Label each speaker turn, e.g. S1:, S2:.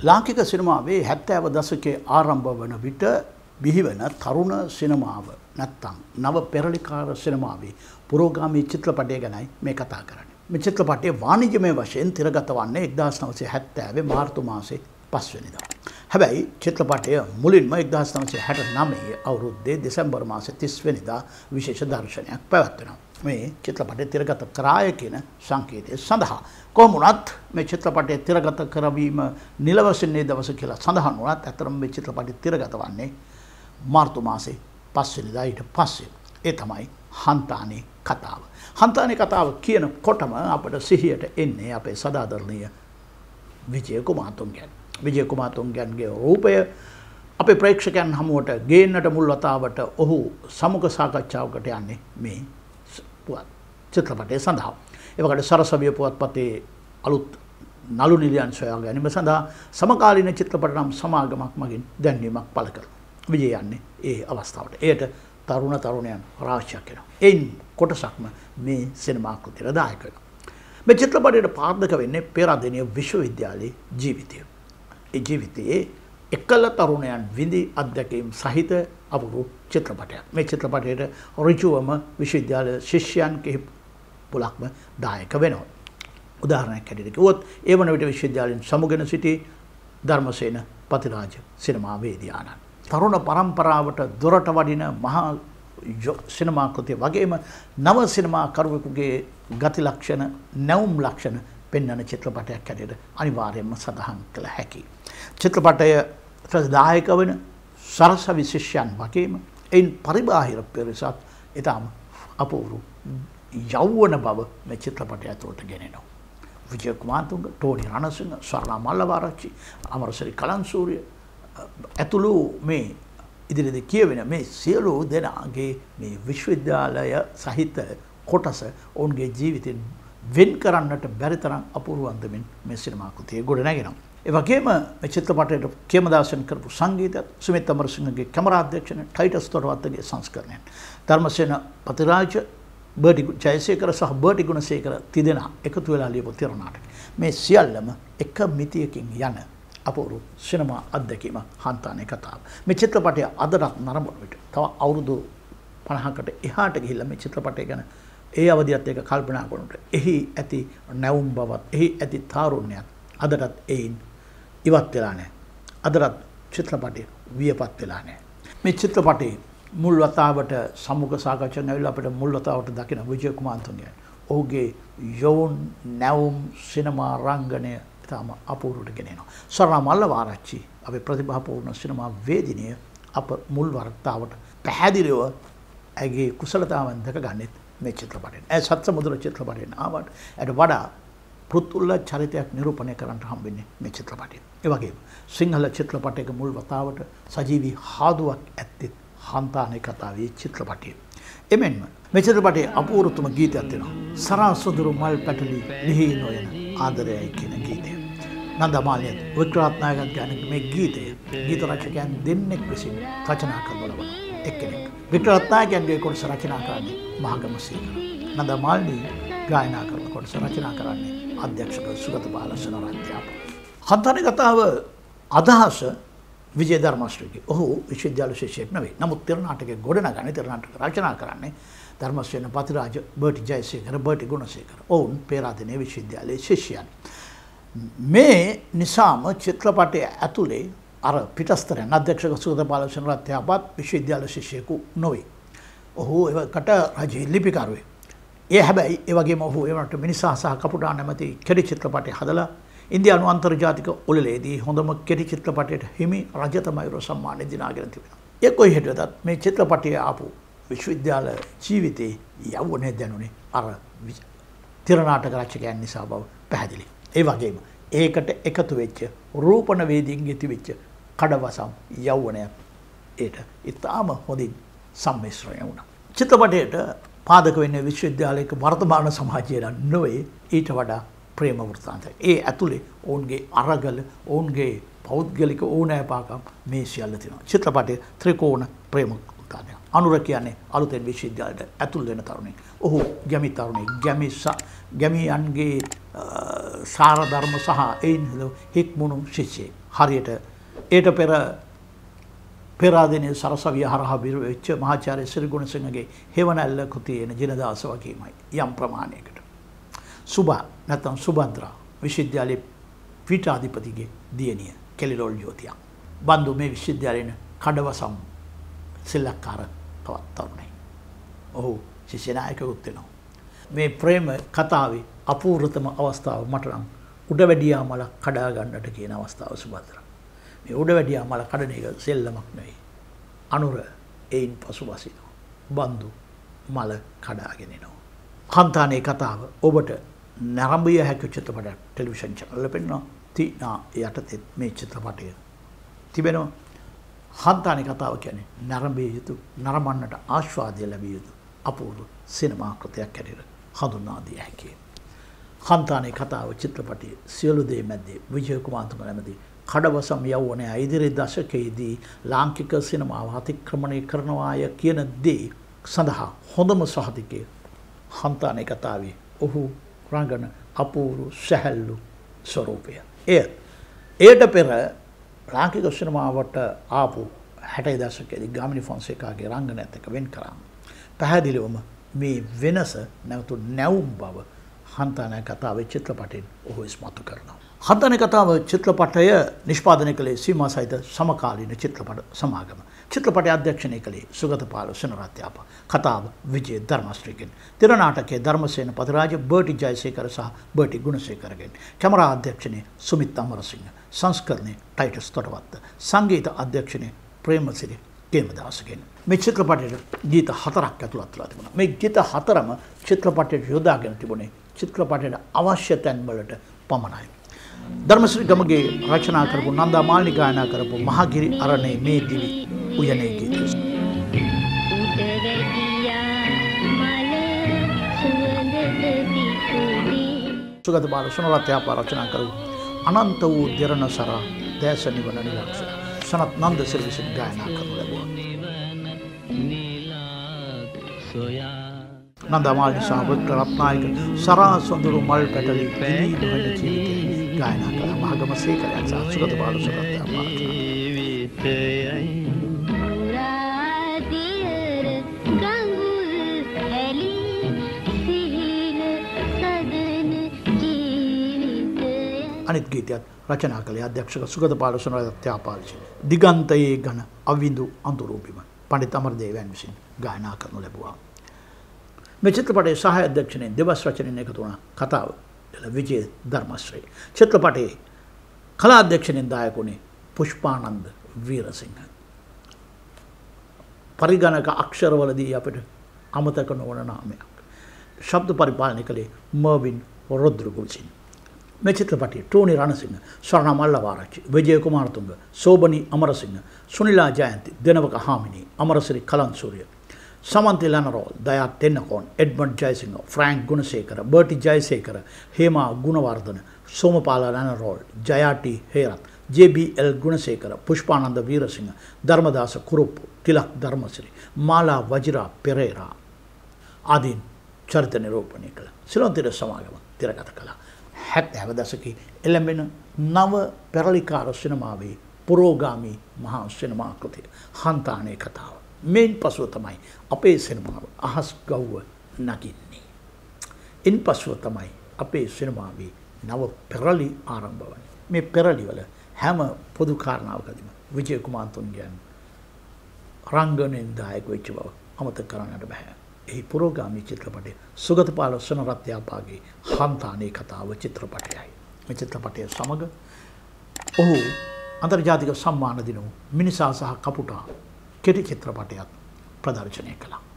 S1: ලාංකික සිනමාවේ හැත්තෑව දසකේ ආරම්භ වන විට බිහිවන තරුණ සිනමාව නැත්තං නව පෙරලිකාර සිනමාවේ පුරෝගාමී චිත්‍රපටය ගැනයි මේ කතා කරන්න. මේ චිත්‍රපටය වාණිජමය වශයෙන් තිරගත වන්නේ එක්දස් නවසය හැත්තෑවේ මාර්තු මාසේ පස්වනිදා. හැබැයි චිත්‍රපටය මුලින්ම එක්දස් නවසේ හැට නමේ අවුරුද්දේ දෙසැම්බර් මාස තිස්වනිදා විශේෂ දර්ශනයක් පැවත්වෙනවා. මේ චිත්‍රපටය තිරගත කරාය කියන සංකේතය සඳහා. කොමුණත් මේ චිත්‍රපටය තිරගත කරවීම නිලවසන්නේ දවස කියලා සඳහන් වනත් ඇතරම් මේ චිත්‍රපටි තිරගත වන්නේ මාර්තු මාසේ පස්වනිදා ඊට පස්සේ. ඒ තමයි හන්තානේ කතාව. හන්තානේ කතාව කියන කොටම අපට සිහියට එන්නේ අපේ සදාදරණය විජය කුමාතුන්ගැන්. විජය කුමාතුන්ගැන්ගේ රූපය අපේ ප්‍රේක්ෂකයන් හමුවට ගේන්නට මුල් වතාවට ඔහු සමුඛ සාකච්ඡාවකට යන්නේ මේ පුවත් චිත්‍රපටය සඳහා. එවකට සරසවිය පුවත්පතේ අලුත් නලු නිලියන් සොයා ගැනීම සඳහා සමකාලීන චිත්‍රපට නම් සමාගමක් මගින් දැන්වීමක් පළ කර. විජය යන්නේ ඒ අවස්ථාවට. එයට තරුණ තරුණයන් රාශයක් වෙනවා. එයින් කොටසක්ම මේ සිනමාකෘතියට දායක වෙනවා. මේ චිත්‍රපටයට පාදක වෙන්නේ පෙරාදෙනිය විශ්වවිද්‍යාලයේ ජීවිතය. ඒ ජීවිතයේ එකල තරුණයන් විඳි අත්දැකීම් සහිත අපුරු චිත්‍රපටයක්. මේ චිත්‍රපටයට ඍජුවම විශ්වවිද්‍යාල ශිෂ්‍යයන් කිහිප පුලක්ම දායක වෙනවා. උදාහරණයක් හැටියට කිව්වොත් ඒ වන විට විශ්වවිද්‍යාලයෙන් සමුගෙන සිටි ධර්මසේන පතිරාජ සිනමාවේදියාණන්. තරුණ පරම්පරාවට දොරට වඩින මහා සිනමාකෘතිය වගේම නව සිනමාකරුවෙකුගේ ගති ලක්ෂණ නැවුම් ලක්ෂණ පෙන්වන චිත්‍රපටයක් හැටියට අනිවාර්යයෙන්ම සඳහන් කළ හැකි. චිත්‍රපටය දායක වන සරස විශිෂ්‍යයන් වගේම එයින් පරිබාහිර පිරිසත් ඉතාම අපූරු යෞවන බව මේ චිත්‍රපටය ඇතුළට ගෙනෙනවා. විජය කුමාරතුංග, ටෝනි රණසිංහ, ස්වර්ණා මල්ලවාරච්චි, අමරසිරි කලන්සූරිය ඇතුළු මේ ඉදිරිද කියවෙන මේ සියලු දෙනාගේ මේ විශ්වවිද්‍යාලය සහිත කොටස ඔවුන්ගේ ජීවිතෙන් වෙන් කරන්නට බැරි තරම් අපූර්වන්දමින් මේ සිනමාකෘතිය ගොඩ නැගෙනවා. ඒ වගේම මේ චිත්‍රපටයට කියමදාසන් කරපු සංගීතයත් සුමිත් අමරසිංහගේ කැමරාධ්‍යක්ෂණ ටයිටස් තොටවත්තගේ සංස්කරණයන්. ධර්මසේන පතිරාජ බර්ටි ජයසේකර සහ බර්ටි ගුණසේකර තිදෙනා එකතු වෙලා ලියපු තිරනාටක. මේ සියල්ලම එක මිතියකින් යන අපූරු සිනමා අත්දැකීම හන්තානය කතාව. මේ චිත්‍රපටය අදටත් නරඹන විට තව අවුරුදු පණහකට එහාට ගිහිල්ල මේ චිත්‍රපටය ගැන ඒ අවධියත් එක කල්පනා කරනට එහි ඇති නැවුම් බවත් එහි ඇති තාරුණ්‍යයක් අදටත් එයින් ඉවත් වෙලා නෑ. අදරත් චිත්‍රපටය වියපත් වෙලා නෑ. මේ චිත්‍රපටේ මුල් වතාවට සමුග සාකච්ඡන ඇවිල්ලා අපිට මුල් වතාවට දකින විජය කුමාරතුංගයන්. ඔහුගේ යොවුන් නැවුම් සිනමා රංගනය ඉතාම අපූරුවට ගෙනෙනවා. සරණ මල්ලවාරච්චි අපේ ප්‍රතිභාපූර්ණ සිනමා වේදිනය අප මුල් වර්තාවට පැහැදිලිව ඇගේ කුසලතාවන් දැක ගන්නෙත් මේ චිත්‍රපටයෙන්. ඇය සත්ස මුදුර චිත්‍රපටයෙන් ආවට ඇයට වඩා පෘතුල්ල චරිතයක් නිරූපණය කරන්නට හම්බෙන්නේ මේ චිත්‍රපටය. ඒ වගේම සිංහල චිත්‍රපටයක මුල් වතාවට සජීවී හාදුවක් ඇත්තෙත් හන්තානය කතාවේ චිත්‍රපටය. එමෙන්ම මේ චිත්‍රපටයේ අපූරුතුම ගීතයක් තියෙනවා. සරා සොඳුරු මල් පැටලි ලිහි නොයන ආදරයයි කියන ගීතය. නන්දමාලිය වික්‍රාත්නායකත් ගැන මේ ගීතය ගීත රචකයන් දෙන්නෙක් විසින් රචනා කරන ලබන එක්කෙනෙක්. වික්‍රාත්නායකයන්ගේ කොටස රචනා කරන්නේ මහගම සීකර. නන්දමාලිනී ගායනා කරන කොටස රචනා කරන්නේ අධ්‍යක්ෂක සුගත බාලසන රත්‍යාප. හන්තන කතාව අදහස විජය ධර්මශ්‍රීගේ ඔහු විශ්වවිද්‍යාල ශිෂ්‍යයෙක් නෙවෙයි. නමුත් තිරනාටකේ ගොඩනගන්නේ තිරනාටක රචනා කරන්නේ ධර්මශ්‍රේන පතිරාජ බර්ටි ජයසේකර බර්ටි ගුණසේකර. ඔවුන් පේරාදෙණිය විශ්වවිද්‍යාලයේ ශිෂ්‍යයන්. මේ නිසාම චිත්‍රපටය ඇතුලේ අර පිටස්තරයන් අධ්‍යක්ෂක සුගත බාලසන රත්‍යාපත් විශ්වවිද්‍යාල ශිෂ්‍යයෙකු නොවේ. ඔහු ඒකට රජයේ ලිපිකරුවෙක්. ඒ හැබැයි ඒවගේ ඔහු ඒවට මිනිසා සහ කපුටා නැමති කෙඩි චිත්‍රපටය හදලා ඉන්දයානු අන්තර්ජාතික ඔලලේදී හොඳම කෙඩි චිත්‍රපටයට හිමි රජතමයිරු සම්මානය දිනාගෙන තිබෙන. ඒ කොයි හිටදත් මේ චිත්‍රපටය ආපු විශ්වවිද්‍යාල ජීවිතයේ යව්වනය දැනුනේ අර තිරනාටක රච්චකයන් නිසා බව පැහැදිලි. ඒ වගේම ඒකට එකතු වෙච්ච රූපණ වේදීන් ගෙති වෙච්ච කඩවසම් යව්වනයක් ඒට ඉතාම හොඳින් සම්මිශ්‍රය වුණ. චිත්‍රපටයට පාදක වෙන්න විශ්වවිද්‍යාලයක වර්තමාන සමාජයට නොවේ ඊට වඩා ප්‍රේම වෘත්තාන්ත. ඒ ඇතුළේ ඔවුන්ගේ අරගල ඔවුන්ගේ පෞද්ගලික ඕනෑපාකම් මේ සියල්ල තිනවා. චිත්‍රපටය ත්‍රිකෝණ ප්‍රේම වෘත්තානය. අනුර කියන්නේ අලුතෙන් විශ්වවිද්‍යාලයට ඇතුල් වෙන තරුණෙක්. ඔහු ගැමි තරුණෙක්. ගැමි ගැමියන්ගේ සාරධර්ම සහ එයින් හික්මුණු ශිෂ්‍යයෙක්. හරියට ඒට පෙර පෙරාදිනය සරසවිය හරහා බිරු වෙච්ච මහාචාර්ය සිරිගුණසිංහගේ හෙවණැල්ල කෘතියේන ජිනදාස වගේමයි යම් ප්‍රමාණයකට. සුබා නැත්නම් සුබද්‍රා විශ්වවිද්‍යාලයේ පීඨාධිපතිගේ දියණිය කෙලිරෝල් ජෝතියක්. බන්දු මේ විශ්වවිද්‍යාලයෙන් කඩවසම් සෙල්ලක්කාර තවත් තරුණයි. ඔහු ශිෂ්‍යනායකකුත් වෙනවා. මේ ප්‍රේම කතාවේ අපූර්වතම අවස්ථාව මට නම් උඩ වැඩියා මල කඩා ගන්නට කියන අවස්ථාව සුබද්‍රා. මේ උඩ වැඩියා මල කඩන එක සෙල්ලමක් නෙවෙයි. අනුර එයින් පසු වසිනවා. බන්දු මල කඩාගෙන එනවා. හන්තානේ කතාව ඔබට නැරඹිය හැකි චිත්‍රපටයක් ටෙලිවිෂන් චැනල් වල පෙන්වනවා. තිනා යටතේ මේ චිත්‍රපටය තිබෙනවා. හන්තානේ කතාව කියන්නේ නරඹිය යුතු නරඹන්නට ආස්වාදය ලැබිය යුතු අපූර්ව සිනමා කෘතියක් හැටියට හඳුන්වා දිය හැකියි. හන්තානේ කතාව චිත්‍රපටයේ සියලු දේ මැද්දේ විජය කුමාරතුංග නැමැති කඩවසම් යවුවනේ ඉදිරි දශකයේදී ලාංකික සිනමාව අතික්‍රමණය කරනවාය කියන දේ සඳහා හොඳම සහතිකය හන්තානේ කතාවේ ඔහු රංගන අපූරු සැහැල්ලු ස්වරූපය. එය එයට පෙර ලාංකික සිනමාවට ආපු හැටයි දශකයේදී ගාමිණි ෆොන්සේකාගේ රංගනයත් එක්ක වෙන් කරා. පැහැදිලිවම මේ වෙනස නැවතු නැවුම් බව හන්තානය කතාවේ චිත්‍රපටයෙන් ඔහු ඉස්මතු කරනවා. හන්තන කතාව චිත්‍රපටය නිෂ්පාදනය කළේ සීමා සහිත සමකාලීන චිත්‍රපට සමාගම. චිත්‍රපටය අධ්‍යක්ෂණය කළේ සුගතපාල සනරත්‍යාප කතාව විජය ධර්මශ්‍රීකෙන්. තිරනාටකේ ධර්මසේන පතිරාජ බර්ටි ජයසේකර සහ බර්ටි ගුණසේකරගෙන්. කැමරා අධ්‍යක්ෂණය සුමිත් අමරසිංහ සංස්කරණය ටයිටස් තොටවත්ත. සංගීත අධ්‍යක්ෂණය ප්‍රේමසිරි කේමදාසගෙන්. මේ චිත්‍රපටයට ගීත හතරක් ඇතුළත්ලා තිබුණා. මේ ගීත හතරම චිත්‍රපටයට යොදාගෙන තිබුණේ චිත්‍රපටයට අවශ්‍ය තැන්වලට පමණයි. ධර්මශ්‍රී ගමගේ රචනා කරපු නන්දා මාලිනී ගායනා කරපු මහගිරි අරණේ මේ දිවි උයනේ ගීතය. සුගත බාල සුනරත්යාපා රචනා කරපු අනන්ත වූ දෙරණ සරා දැස නිවන නිලක්ෂ සනත් නන්ද සිල්විසින් ගායනා කරනු ලැබුවා. නන්දමාලි සහ වික්ටර් රත්නායක සරා සොඳුරු මල් පැටලි දිලී නොවන ජීවිතේ ගායනා කළ මහගම සේකරයන් සහ සුගත බාලු සරත්යා පාරචනා අනිත් ගීතයත් රචනා කළේ අධ්‍යක්ෂක සුගත පාලසන ත්‍යාපාලචි. දිගන්තයේ ගන අවිඳු අඳුරූපිම පණිත් අමරදේවයන් විසින් ගායනා කරනු ලැබුවා. මේ චිත්‍රපටයේ සහය අධ්‍යක්ෂණයෙන් දෙවස් රචනයෙන් එකතු වුණ කතාව විජය ධර්මශ්‍රී. චිත්‍රපටයේ කලා අධ්‍යක්ෂණයෙන් දායක වුණේ පුෂ්පානන්ද වීරසිංහ. පරිගණක අක්ෂරවලදී අපිට අමතක නොවන නාමයක්. ශබ්ද පරිපාලනය කළේ මර්වින් රොද්රුගුල්සින්. මේ චිත්‍රපටයේ Tony Ranasinghe, Swarna Mallawarachchi, Vijaya Kumaratunga, Sobani Amarasinghe, Sunila Jayanthi, Denawaka Hamine, Amarasiri Kalansooriya, Samanthi Lanerolle, Dayath Tennakoon, Edmund Jayasinghe, Frank Gunasekara, Bertie Jayasekara, Hema Gunawardena, Somapala Lanerolle, Jayati Herath, J B L Gunasekara, Pushpananda Weerasinghe, Dharmadasa Kuruppu, Tilak Dharmasiri, Mala Vajira Perera ආදීන් චරිත නිරූපණය කළ සිලොන්තිර සමාගම තිරගත කළා. හැත් හැව දසකි එළඹෙන නව පෙරලිකාර සිනමාවේ පුරෝගාමී මහා සිනමා කෘතිය හන්තානය කතාව. මෙන් පසුව තමයි අපේ සිනමාව අහස් ගව්ව නකින්නේ. ඉන් පසුව තමයි අපේ සිනමාවේ නව පෙරලි ආරම්භ වන. මේ පෙරලිවල හැම පොදු කාරණාවකදීම විජය කුමාන්තුන්ගයන් රංගනෙන් දායක වෙච්ච බව අමතක කරන්නට බැහැ. එහි පුරෝගාමී චිත්‍රපටය සුගතපාල සනරත්යාපාගේ හන්තානේ කතාව චිත්‍රපටයයි. මේ චිත්‍රපටය සමග ඔහු අන්තර්ජාතික සම්මාන දිනු මිනිසා සහ කපුටා කෙටි චිත්‍රපටයක් ප්‍රදර්ශනය කළා.